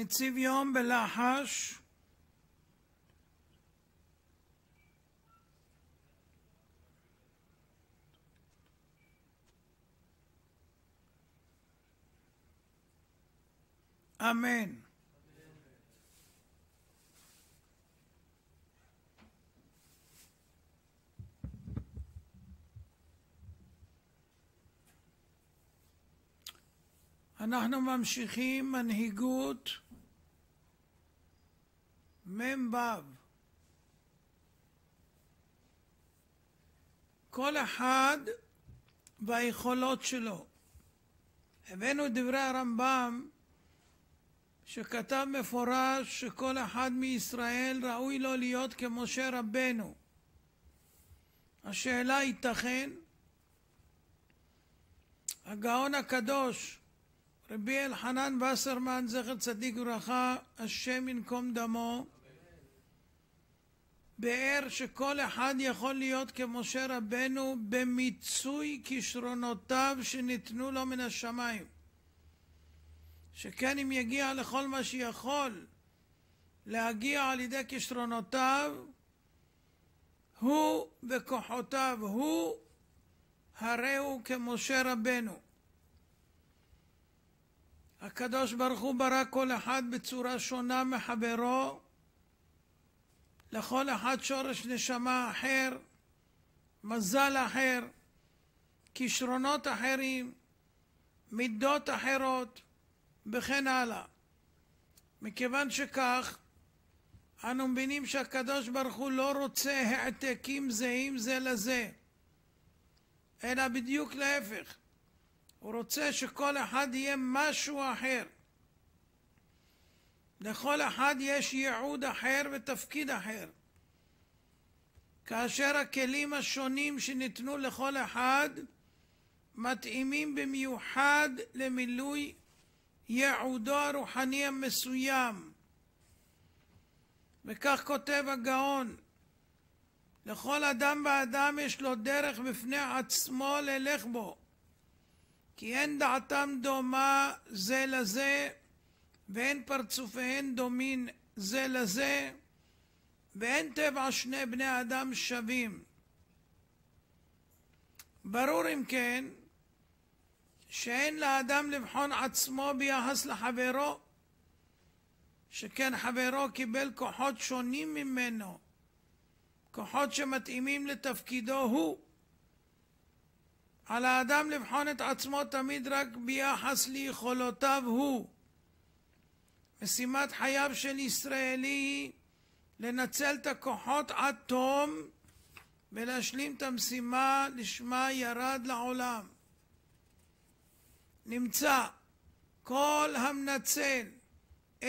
נציב יום בלחש אמן. אנחנו ממשיכים מנהיגות מ"ו. כל אחד והיכולות שלו. הבאנו דברי הרמב"ם שכתב מפורש שכל אחד מישראל ראוי לו להיות כמשה רבנו. השאלה ייתכן? הגאון הקדוש רבי אלחנן וסרמן, זכר צדיק וברכה, השם ינקום דמו, באר שכל אחד יכול להיות כמשה רבנו במיצוי כישרונותיו שניתנו לו מן השמיים. שכן אם יגיע לכל מה שיכול להגיע על ידי כישרונותיו, הוא וכוחותיו, הוא הרי הוא כמשה רבנו. הקדוש ברוך הוא ברא כל אחד בצורה שונה מחברו, לכל אחד שורש נשמה אחר, מזל אחר, כישרונות אחרים, מידות אחרות, וכן הלאה. מכיוון שכך, אנו מבינים שהקדוש ברוך הוא לא רוצה העתקים זהים זה לזה, אלא בדיוק להפך. הוא רוצה שכל אחד יהיה משהו אחר. לכל אחד יש ייעוד אחר ותפקיד אחר. כאשר הכלים השונים שניתנו לכל אחד מתאימים במיוחד למילוי ייעודו הרוחני המסוים. וכך כותב הגאון, לכל אדם ואדם יש לו דרך בפני עצמו ללך בו. כי אין דעתם דומה זה לזה, ואין פרצופיהן דומין זה לזה, ואין טבע שני בני אדם שווים. ברור אם כן, שאין לאדם לבחון עצמו ביחס לחברו, שכן חברו קיבל כוחות שונים ממנו, כוחות שמתאימים לתפקידו הוא. על האדם לבחון את עצמו תמיד רק ביחס ליכולותיו הוא. משימת חייו של ישראלי לנצל את הכוחות עד תום ולהשלים את המשימה לשמה ירד לעולם. נמצא כל המנצל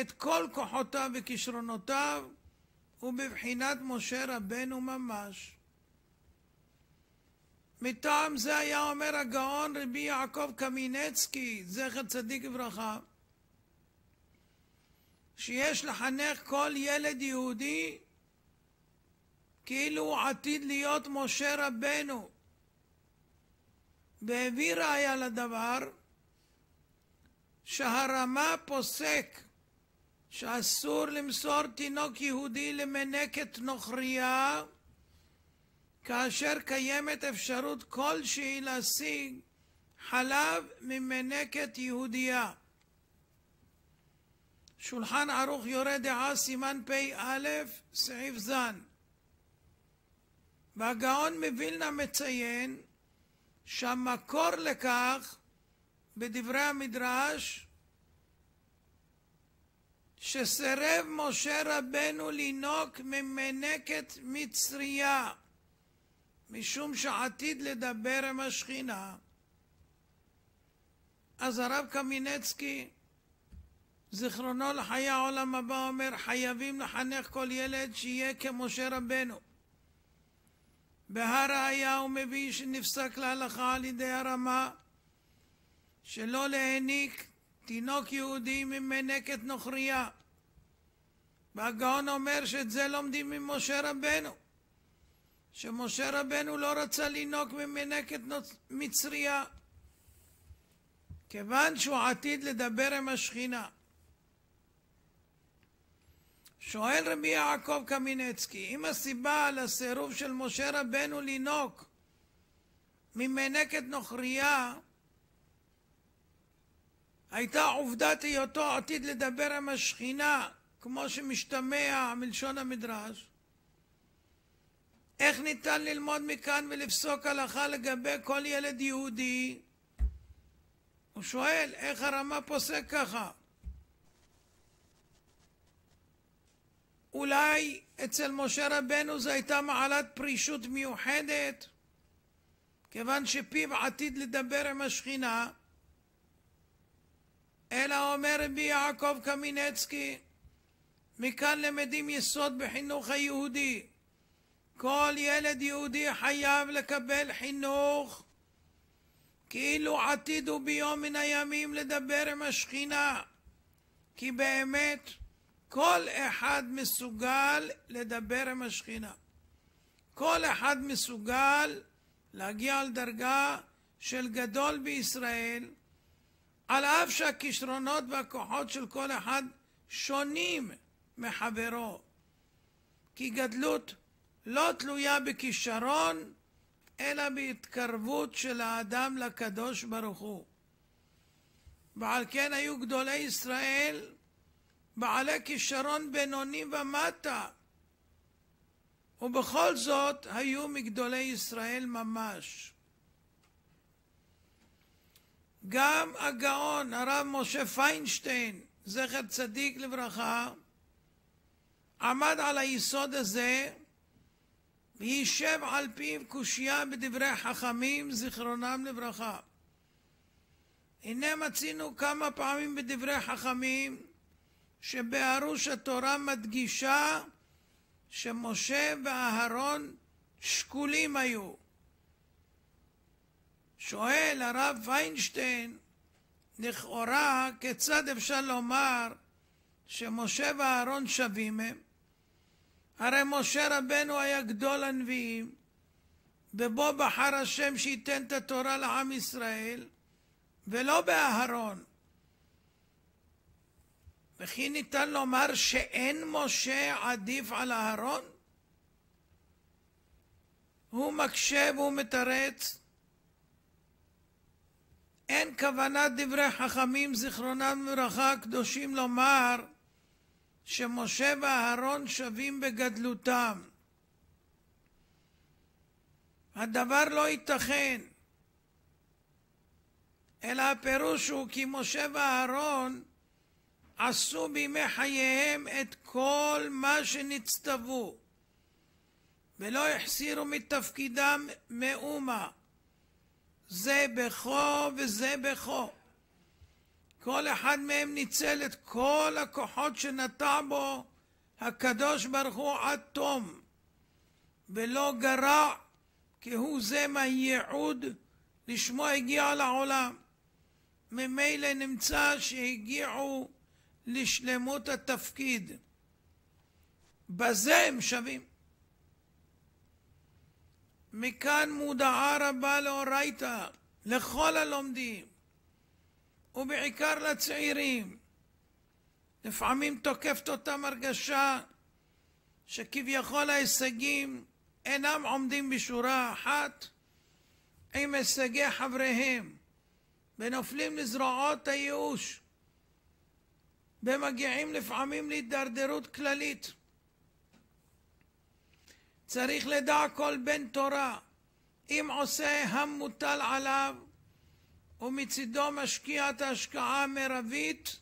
את כל כוחותיו וכישרונותיו הוא בבחינת משה רבנו ממש. מטעם זה היה אומר הגאון רבי יעקב קמינצקי, זכר צדיק וברכה, שיש לחנך כל ילד יהודי כאילו הוא עתיד להיות משה רבנו. והביא ראיה לדבר שהרמה פוסק שאסור למסור תינוק יהודי למנקת נוכרייה כאשר קיימת אפשרות כלשהי להשיג חלב ממנקת יהודייה. שולחן ערוך יורה דעה סימן פ"א סעיף זן והגאון מווילנה מציין שהמקור לכך בדברי המדרש שסירב משה רבנו לינוק ממנקת מצריה משום שעתיד לדבר עם השכינה. אז הרב קמינצקי, זיכרונו לחיי העולם הבא, אומר חייבים לחנך כל ילד שיהיה כמשה רבנו. והראיה הוא מביא שנפסק להלכה על ידי הרמה שלא להעניק תינוק יהודי ממנקת נוכרייה. והגאון אומר שאת זה לומדים ממשה רבנו. שמשה רבנו לא רצה לינוק ממנקת מצריה, כיוון שהוא עתיד לדבר עם השכינה. שואל רבי יעקב קמינצקי, אם הסיבה לסירוב של משה רבנו לינוק ממנקת נוכריה הייתה עובדת היותו עתיד לדבר עם השכינה, כמו שמשתמע מלשון המדרש, איך ניתן ללמוד מכאן ולפסוק הלכה לגבי כל ילד יהודי? הוא שואל, איך הרמה פוסק ככה? אולי אצל משה רבנו זו הייתה מעלת פרישות מיוחדת, כיוון שפיו עתיד לדבר עם השכינה, אלא אומר רבי יעקב קמינצקי, מכאן למדים יסוד בחינוך היהודי. כל ילד יהודי חייב לקבל חינוך. כאילו עתיד הוא ביום מן הימים לדבר עם השכינה, כי באמת כל אחד מסוגל לדבר עם השכינה. כל אחד מסוגל להגיע לדרגה של גדול בישראל, על אף שהכישרונות והכוחות של כל אחד שונים מחברו. כי גדלות לא תלויה בכישרון, אלא בהתקרבות של האדם לקדוש ברוך הוא. ועל כן היו גדולי ישראל בעלי כישרון בינוני ומטה, ובכל זאת היו מגדולי ישראל ממש. גם הגאון הרב משה פיינשטיין, זכר צדיק לברכה, עמד על היסוד הזה ויישב על פיו קושייה בדברי חכמים, זיכרונם לברכה. הנה מצינו כמה פעמים בדברי חכמים שבערוש התורה מדגישה שמשה ואהרון שקולים היו. שואל הרב פיינשטיין, לכאורה כיצד אפשר לומר שמשה ואהרון שווים הם? הרי משה רבנו היה גדול הנביאים, ובו בחר השם שייתן את התורה לעם ישראל, ולא באהרון. וכי ניתן לומר שאין משה עדיף על אהרון? הוא מקשה והוא מתרץ. אין כוונת דברי חכמים זיכרונם לברכה קדושים לומר שמשה ואהרון שווים בגדלותם. הדבר לא ייתכן, אלא הפירוש הוא כי משה ואהרון עשו בימי חייהם את כל מה שנצטוו, ולא החסירו מתפקידם מאומה, זה בכו וזה בכו. כל אחד מהם ניצל את כל הכוחות שנטע בו הקדוש ברוך הוא עד תום, ולא גרע כהוא זה מהייעוד לשמו הגיע לעולם. ממילא נמצא שהגיעו לשלמות התפקיד. בזה הם שווים. מכאן מודעה רבה לאורייתא, לכל הלומדים, ובעיקר לצעירים. לפעמים תוקפת אותם הרגשה שכביכול ההישגים אינם עומדים בשורה אחת עם הישגי חבריהם, ונופלים לזרועות הייאוש. ומגיעים לפעמים להידרדרות כללית. צריך לדע כל בן תורה, אם עושה המוטל עליו ומצידו משקיע את ההשקעה המרבית,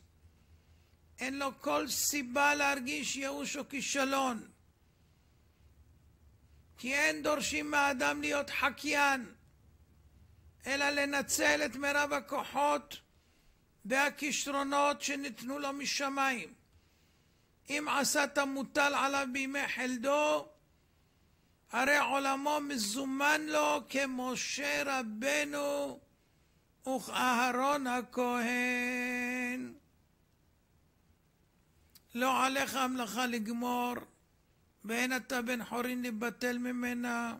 אין לו כל סיבה להרגיש ייאוש או כישלון. כי אין דורשים מהאדם להיות חקיין, אלא לנצל את מרב הכוחות והכישרונות שניתנו לו משמיים. אם עשה את המוטל עליו בימי חלדו, הרי עולמו מזומן לו כמשה רבנו וכאהרון הכהן. לא עליך המלאכה לגמור, ואין אתה בן חורין לבטל ממנה.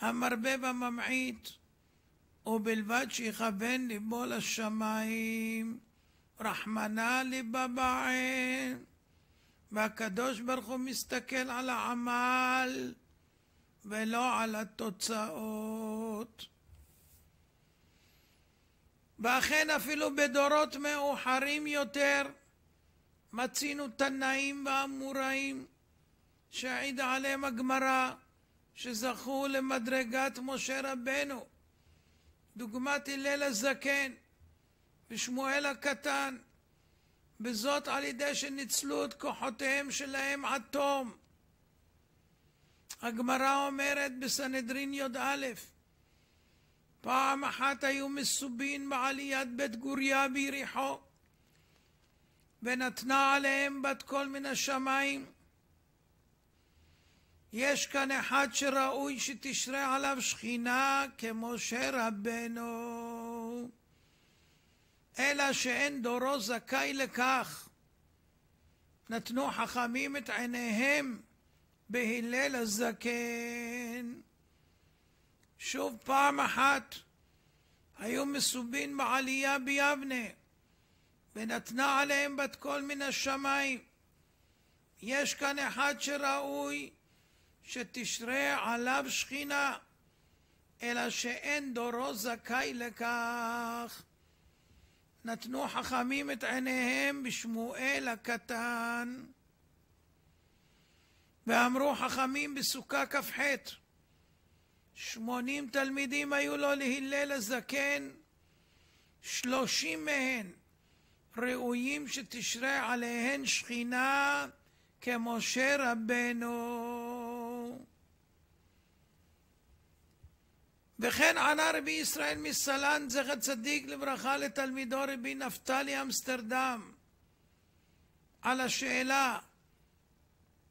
המרבה והממעיט, ובלבד שיכוון ליבו לשמיים, רחמנא ליבא בעין, והקדוש ברוך הוא מסתכל על העמל ולא על התוצאות. ואכן אפילו בדורות מאוחרים יותר מצינו תנאים ואמוראים שהעידה עליהם הגמרא שזכו למדרגת משה רבנו דוגמת הלל הזקן ושמואל הקטן וזאת על ידי שניצלו את כוחותיהם שלהם עד תום. הגמרא אומרת בסנהדרין י"א פעם אחת היו מסובין בעליית בית גוריה ביריחו ונתנה עליהם בת קול מן השמיים יש כאן אחד שראוי שתשרה עליו שכינה כמשה רבנו אלא שאין דורו זכאי לכך. נתנו חכמים את עיניהם בהלל הזקן. שוב פעם אחת היו מסובין בעלייה ביבנה ונתנה עליהם בת קול מן השמיים. יש כאן אחד שראוי שתשרה עליו שכינה, אלא שאין דורו זכאי לכך. נתנו חכמים את עיניהם בשמואל הקטן, ואמרו חכמים בסוכה כ"ח, שמונים תלמידים היו לו להלל הזקן, שלושים מהן ראויים שתשרה עליהן שכינה כמשה רבנו. וכן ענה רבי ישראל מסלן, זכר צדיק לברכה, לתלמידו רבי נפתלי אמסטרדם, על השאלה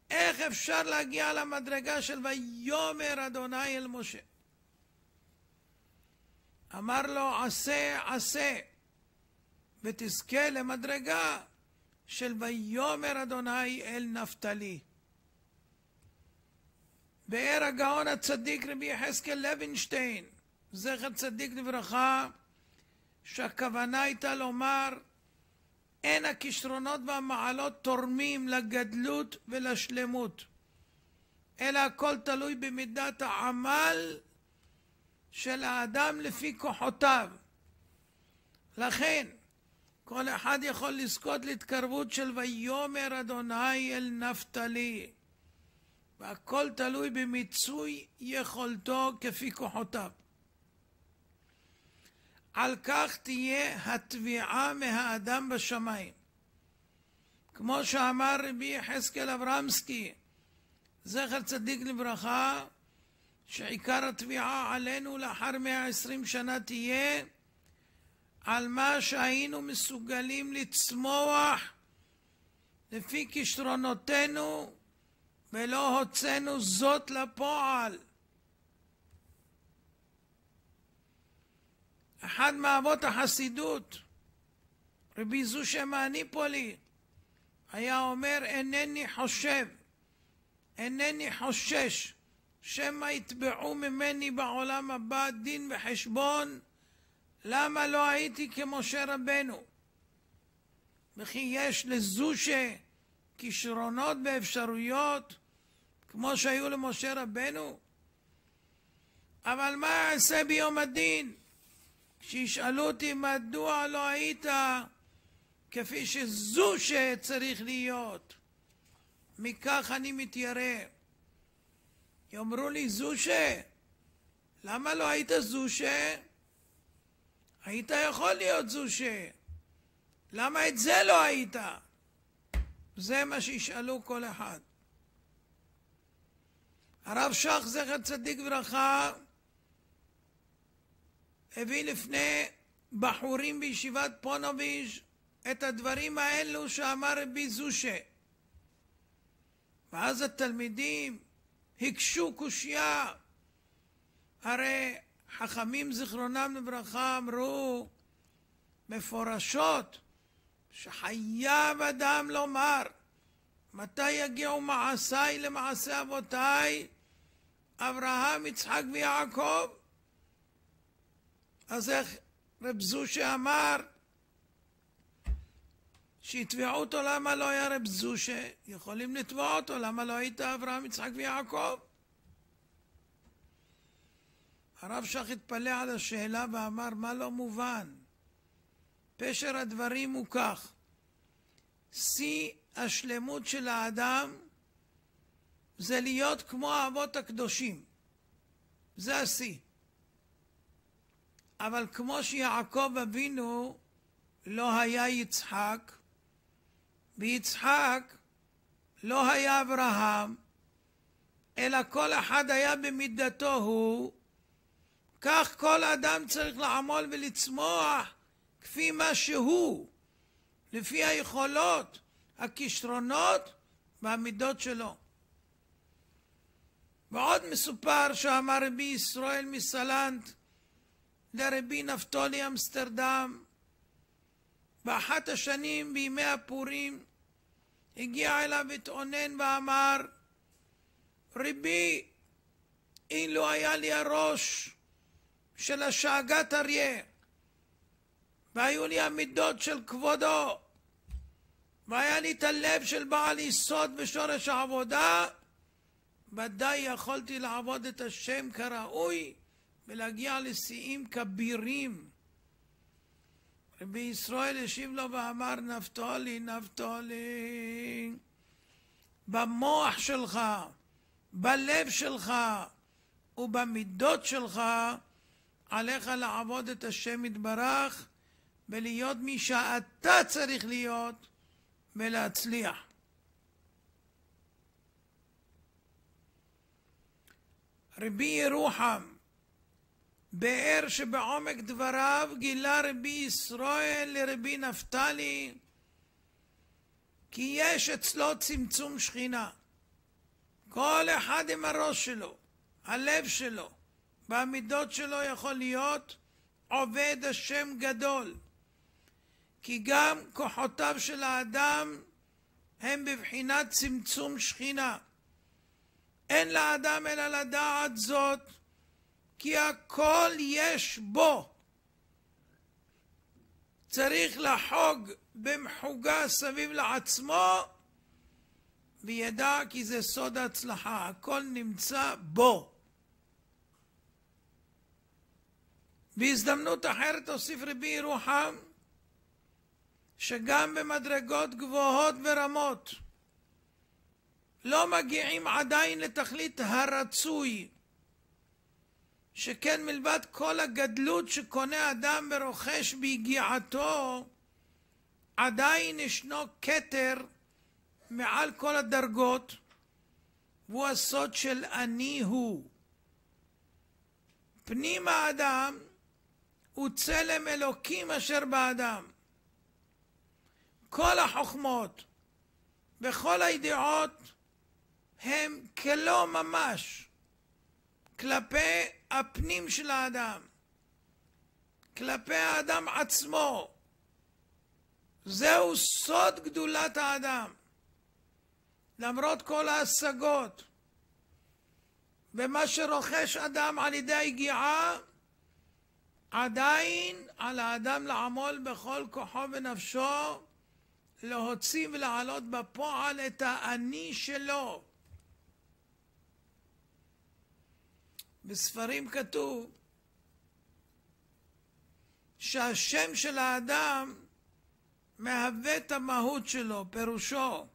איך אפשר להגיע למדרגה של ויאמר אדוני אל משה. אמר לו עשה עשה ותזכה למדרגה של ויאמר אדוני אל נפתלי. באר הגאון הצדיק רבי יחזקאל לוינשטיין, זכר צדיק לברכה, שהכוונה הייתה לומר אין הכישרונות והמעלות תורמים לגדלות ולשלמות, אלא הכל תלוי במידת העמל של האדם לפי כוחותיו. לכן, כל אחד יכול לזכות להתקרבות של ויאמר אדוני אל נפתלי. והכל תלוי במיצוי יכולתו כפי כוחותיו. על כך תהיה התביעה מהאדם בשמיים. כמו שאמר רבי יחזקאל אברמסקי, זכר צדיק לברכה, שעיקר התביעה עלינו לאחר 120 שנה תהיה על מה שהיינו מסוגלים לצמוח לפי כישרונותינו ולא הוצאנו זאת לפועל. אחד מאבות החסידות, רבי זושה מהניפולי, היה אומר אינני חושב, אינני חושש, שמא יתבעו ממני בעולם הבא דין וחשבון למה לא הייתי כמשה רבנו. וכי יש לזושה כישרונות ואפשרויות כמו שהיו למשה רבנו? אבל מה אעשה ביום הדין? כשישאלו אותי מדוע לא היית כפי שזו שצריך להיות, מכך אני מתיירא. יאמרו לי זושה, למה לא היית זושה? היית יכול להיות זושה. למה את זה לא היית? זה מה שישאלו כל אחד. הרב שך, זכר צדיק וברכה, הביא לפני בחורים בישיבת פונוביז' את הדברים האלו שאמר רבי זושה. ואז התלמידים הקשו קושייה. הרי חכמים זיכרונם לברכה אמרו מפורשות שחייב אדם לומר מתי יגיעו מעשיי למעשה אבותיי אברהם, יצחק ויעקב? אז איך רב זושה אמר שיתבעו אותו למה לא היה רב זושה, יכולים לתבוע אותו למה לא היית אברהם, יצחק ויעקב. הרב שך התפלא על השאלה ואמר מה לא מובן. פשר הדברים הוא כך, שיא השלמות של האדם זה להיות כמו האבות הקדושים. זה השיא. אבל כמו שיעקב אבינו לא היה יצחק, ויצחק לא היה אברהם, אלא כל אחד היה במידתו הוא, כך כל אדם צריך לעמול ולצמוח כפי מה שהוא, לפי היכולות, הכישרונות והמידות שלו. ועוד מסופר שאמר רבי ישראל מסלנט לרבי נפתולי אמסטרדם באחת השנים בימי הפורים הגיע אליו התאונן ואמר רבי אילו היה לי הראש של השאגת אריה והיו לי המידות של כבודו והיה לי את הלב של בעל יסוד בשורש העבודה ודאי יכולתי לעבוד את השם כראוי ולהגיע לשיאים כבירים. רבי ישראל השיב לו ואמר נפתולי, נפתולי, במוח שלך, בלב שלך ובמידות שלך עליך לעבוד את השם יתברך ולהיות מי שאתה צריך להיות ולהצליח. רבי ירוחם, באר שבעומק דבריו גילה רבי ישראל לרבי נפתלי כי יש אצלו צמצום שכינה. כל אחד עם הראש שלו, הלב שלו, והמידות שלו יכול להיות עובד השם גדול. כי גם כוחותיו של האדם הם בבחינת צמצום שכינה. אין לאדם אלא לדעת זאת, כי הכל יש בו. צריך לחוג במחוגה סביב לעצמו, וידע כי זה סוד ההצלחה, הכל נמצא בו. בהזדמנות אחרת הוסיף רבי ירוחם, שגם במדרגות גבוהות ורמות, לא מגיעים עדיין לתכלית הרצוי, שכן מלבד כל הגדלות שקונה אדם ורוכש ביגיעתו, עדיין ישנו כתר מעל כל הדרגות, והוא הסוד של אני הוא. פנים האדם הוא צלם אלוקים אשר באדם. כל החוכמות וכל הידיעות הם כלא ממש כלפי הפנים של האדם, כלפי האדם עצמו. זהו סוד גדולת האדם. למרות כל ההשגות ומה שרוכש אדם על ידי היגיעה, עדיין על האדם לעמול בכל כוחו ונפשו להוציא ולהעלות בפועל את האני שלו. בספרים כתוב שהשם של האדם מהווה את המהות שלו, פירושו.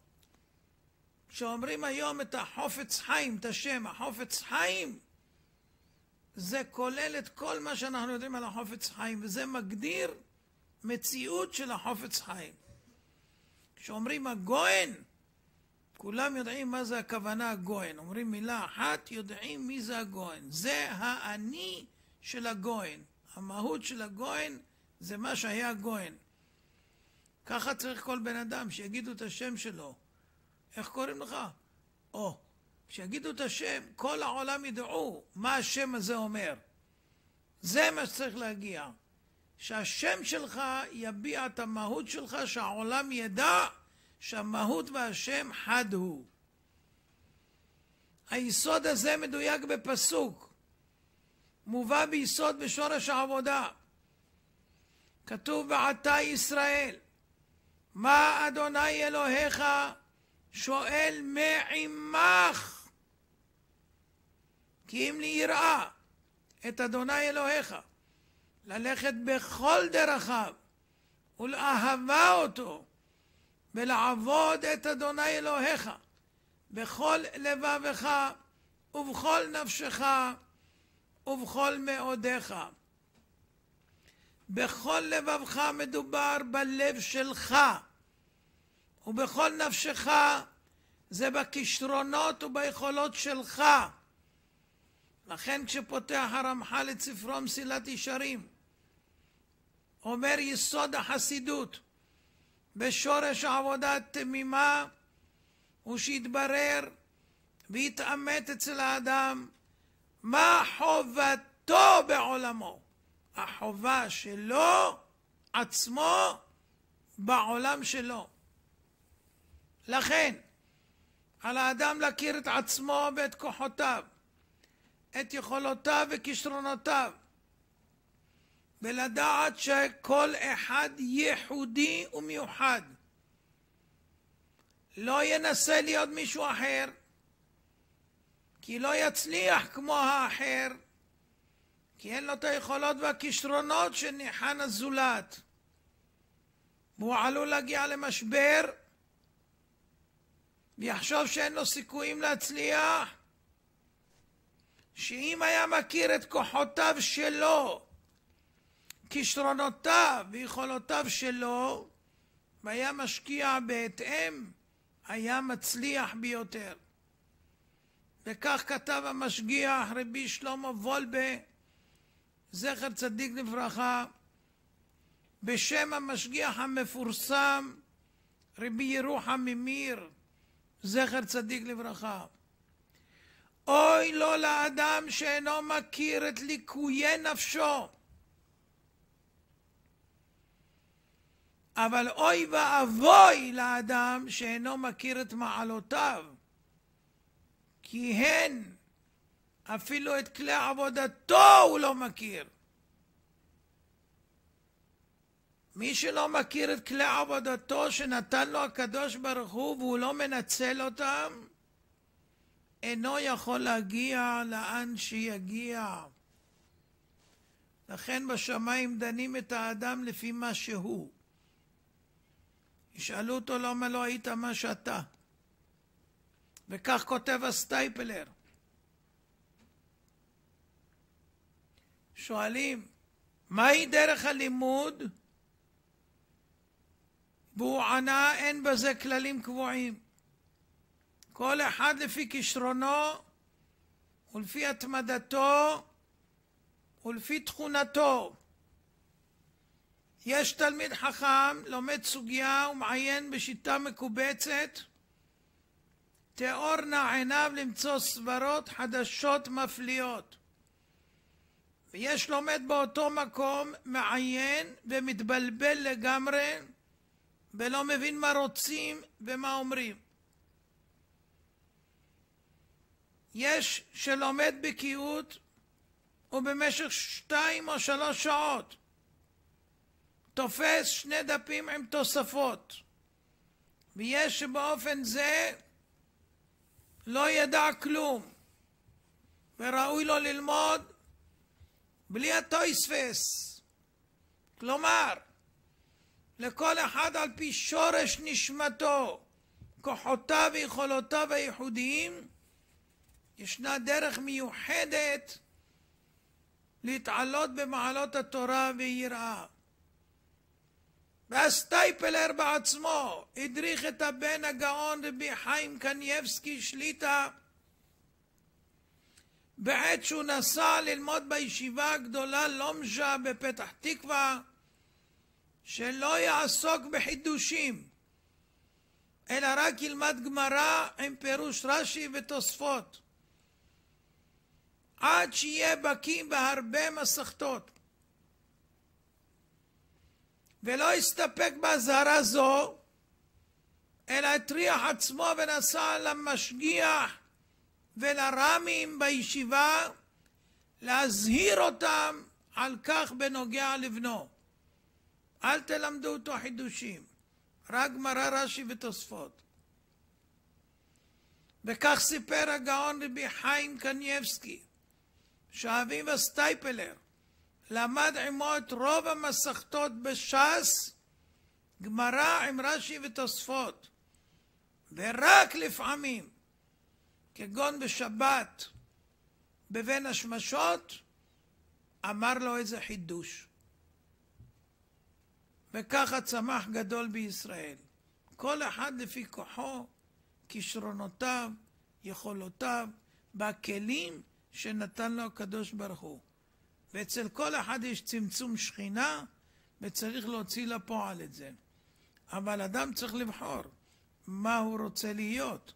כשאומרים היום את החופץ חיים, את השם, החופץ חיים, זה כולל את כל מה שאנחנו יודעים על החופץ חיים, וזה מגדיר מציאות של החופץ חיים. כשאומרים הגוהן, כולם יודעים מה זה הכוונה הגוהן. אומרים מילה אחת, יודעים מי זה הגוהן. זה האני של הגוהן. המהות של הגוהן זה מה שהיה הגוהן. ככה צריך כל בן אדם, שיגידו את השם שלו. איך קוראים לך? או, שיגידו את השם, כל העולם ידעו מה השם הזה אומר. זה מה שצריך להגיע. שהשם שלך יביע את המהות שלך, שהעולם ידע שהמהות והשם חד הוא. היסוד הזה מדויק בפסוק, מובא ביסוד בשורש העבודה. כתוב ועתה ישראל, מה אדוני אלוהיך שואל מעמך? כי אם לי יראה את אדוני אלוהיך, ללכת בכל דרכיו ולאהבה אותו ולעבוד את אדוני אלוהיך בכל לבבך ובכל נפשך ובכל מאודיך. בכל לבבך מדובר בלב שלך, ובכל נפשך זה בכישרונות וביכולות שלך. לכן כשפותח הרמח"ל את ספרו מסילת ישרים, אומר יסוד החסידות בשורש העבודה התמימה הוא שיתברר ויתעמת אצל האדם מה חובתו בעולמו. החובה שלו עצמו בעולם שלו. לכן, על האדם להכיר את עצמו ואת כוחותיו, את יכולותיו וכישרונותיו, ולדעת שכל אחד ייחודי ומיוחד. לא ינסה להיות מישהו אחר, כי לא יצליח כמו האחר, כי אין לו את היכולות והכישרונות של ניחן הזולת. והוא עלול להגיע למשבר ויחשוב שאין לו סיכויים להצליח, שאם היה מכיר את כוחותיו שלו, כישרונותיו ויכולותיו שלו, והיה משקיע בהתאם, היה מצליח ביותר. וכך כתב המשגיח רבי שלמה וולבה, זכר צדיק לברכה, בשם המשגיח המפורסם רבי ירוחם ממיר, זכר צדיק לברכה. אוי לו לאדם שאינו מכיר את ליקויי נפשו. אבל אוי ואבוי לאדם שאינו מכיר את מעלותיו, כי הן, אפילו את כלי עבודתו הוא לא מכיר. מי שלא מכיר את כלי עבודתו שנתן לו הקדוש ברוך הוא והוא לא מנצל אותם, אינו יכול להגיע לאן שיגיע. לכן בשמיים דנים את האדם לפי מה שהוא. ישאלו אותו למה לא היית מה שאתה. וכך כותב הסטייפלר. שואלים, מהי דרך הלימוד? והוא ענה, אין בזה כללים קבועים. כל אחד לפי כישרונו ולפי התמדתו ולפי תכונתו. יש תלמיד חכם, לומד סוגיה ומעיין בשיטה מקובצת, תאורנה עיניו למצוא סברות חדשות מפליאות. ויש לומד באותו מקום, מעיין ומתבלבל לגמרי, ולא מבין מה רוצים ומה אומרים. יש שלומד בקיאות ובמשך שתיים או שלוש שעות תופס שני דפים עם תוספות, ויש שבאופן זה לא ידע כלום, וראוי לו ללמוד בלי הטויספס. כלומר, לכל אחד על פי שורש נשמתו, כוחותיו ויכולותיו הייחודיים, ישנה דרך מיוחדת להתעלות במעלות התורה ויראה. והסטייפלר בעצמו הדריך את הבן הגאון רבי חיים קנייבסקי שליטה בעת שהוא נסע ללמוד בישיבה הגדולה לומז'ה בפתח תקווה שלא יעסוק בחידושים אלא רק ילמד גמרא עם פירוש רש"י ותוספות עד שיהיה בקיא בהרבה מסכתות ולא הסתפק באזהרה זו, אלא הטריח עצמו ונסע למשגיח ולרמים בישיבה להזהיר אותם על כך בנוגע לבנו. אל תלמדו אותו חידושים. רק גמרא, רש"י ותוספות. וכך סיפר הגאון רבי חיים קנייבסקי, שאביו הסטייפלר למד עמו את רוב המסכתות בש"ס, גמרא עם רש"י ותוספות, ורק לפעמים, כגון בשבת, בבין השמשות, אמר לו איזה חידוש. וככה צמח גדול בישראל. כל אחד לפי כוחו, כישרונותיו, יכולותיו, בכלים שנתן לו הקדוש ברוך הוא. ואצל כל אחד יש צמצום שכינה, וצריך להוציא לפועל את זה. אבל אדם צריך לבחור מה הוא רוצה להיות.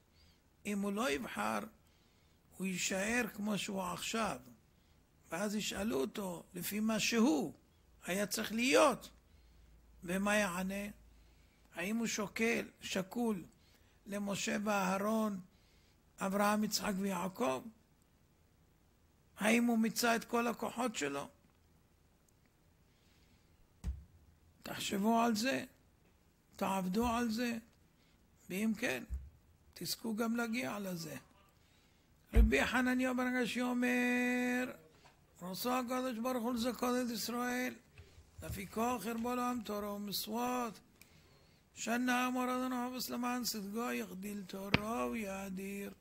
אם הוא לא יבחר, הוא יישאר כמו שהוא עכשיו. ואז ישאלו אותו, לפי מה שהוא היה צריך להיות, ומה יענה? האם הוא שוקל, שקול למשה ואהרון, אברהם, יצחק ויעקב? האם הוא מיצה את כל הכוחות שלו? תחשבו על זה, תעבדו על זה, ואם כן, תזכו גם להגיע לזה. רבי חנניה בן גשי אומר, רצה הקדוש ברוך הוא לזכות את ישראל, לפיכך ירבו לעם תורה ומצוות, שנה אמר אדוני חפש למען צדקו יחדיל תורה ויאדיר.